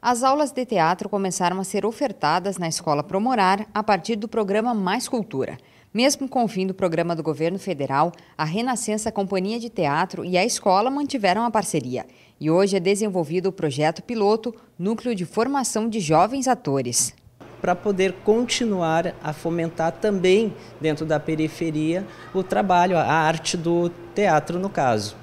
As aulas de teatro começaram a ser ofertadas na Escola Promorar a partir do programa Mais Cultura. Mesmo com o fim do programa do governo federal, a Renascença Companhia de Teatro e a escola mantiveram a parceria. E hoje é desenvolvido o projeto piloto Núcleo de Formação de Jovens Atores. Para poder continuar a fomentar também dentro da periferia o trabalho, a arte do teatro, no caso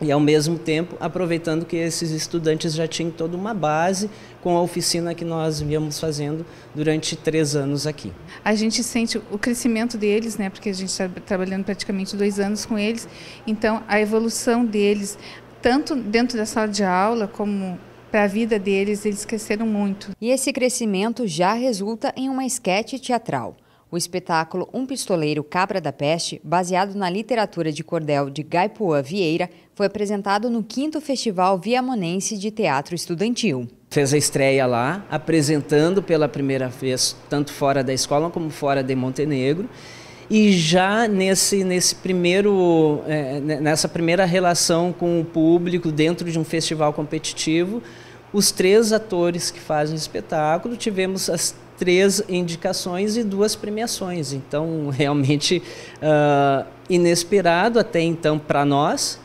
e ao mesmo tempo aproveitando que esses estudantes já tinham toda uma base com a oficina que nós viemos fazendo durante três anos aqui. A gente sente o crescimento deles, né, porque a gente está trabalhando praticamente dois anos com eles, então a evolução deles, tanto dentro da sala de aula como para a vida deles, eles cresceram muito. E esse crescimento já resulta em uma esquete teatral. O espetáculo Um Pistoleiro Cabra da Peste, baseado na literatura de cordel de Gaipuã Vieira, foi apresentado no 5 Festival Viamonense de Teatro Estudantil. Fez a estreia lá, apresentando pela primeira vez, tanto fora da escola como fora de Montenegro. E já nesse, nesse primeiro, é, nessa primeira relação com o público dentro de um festival competitivo, os três atores que fazem o espetáculo tivemos as três indicações e duas premiações. Então, realmente uh, inesperado até então para nós,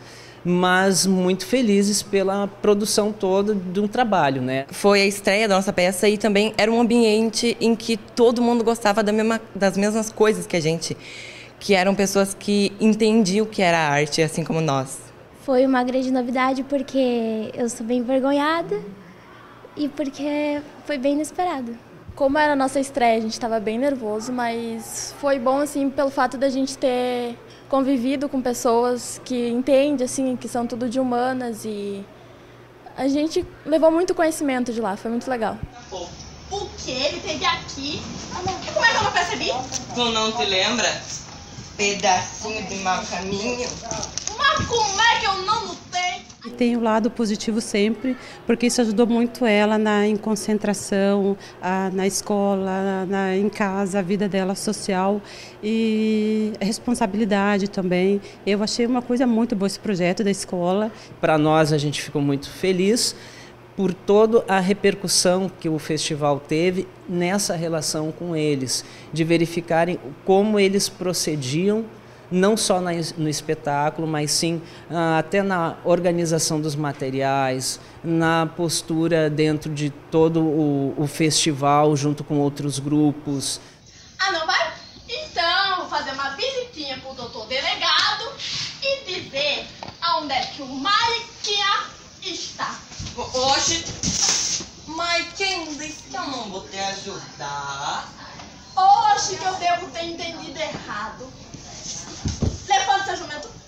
mas muito felizes pela produção toda de um trabalho, né? Foi a estreia da nossa peça e também era um ambiente em que todo mundo gostava da mesma, das mesmas coisas que a gente, que eram pessoas que entendiam o que era arte, assim como nós. Foi uma grande novidade porque eu sou bem envergonhada e porque foi bem inesperado. Como era a nossa estreia, a gente estava bem nervoso, mas foi bom assim pelo fato da gente ter convivido com pessoas que entendem assim, que são tudo de humanas e a gente levou muito conhecimento de lá, foi muito legal. O que ele teve aqui? Como é que eu não percebi? Tu não te lembra? Pedacinho de mau caminho. Mas como é que eu não tem o lado positivo sempre, porque isso ajudou muito ela na em concentração, a, na escola, na, em casa, a vida dela social e responsabilidade também. Eu achei uma coisa muito boa esse projeto da escola. Para nós a gente ficou muito feliz por toda a repercussão que o festival teve nessa relação com eles, de verificarem como eles procediam não só no espetáculo, mas sim ah, até na organização dos materiais, na postura dentro de todo o, o festival, junto com outros grupos. Ah, não vai? Então, vou fazer uma visitinha pro doutor delegado e dizer aonde é que o Mariquinha está. Hoje, mas quem disse que eu não vou te ajudar? Hoje que eu devo ter entendido errado. Levanta, jumento.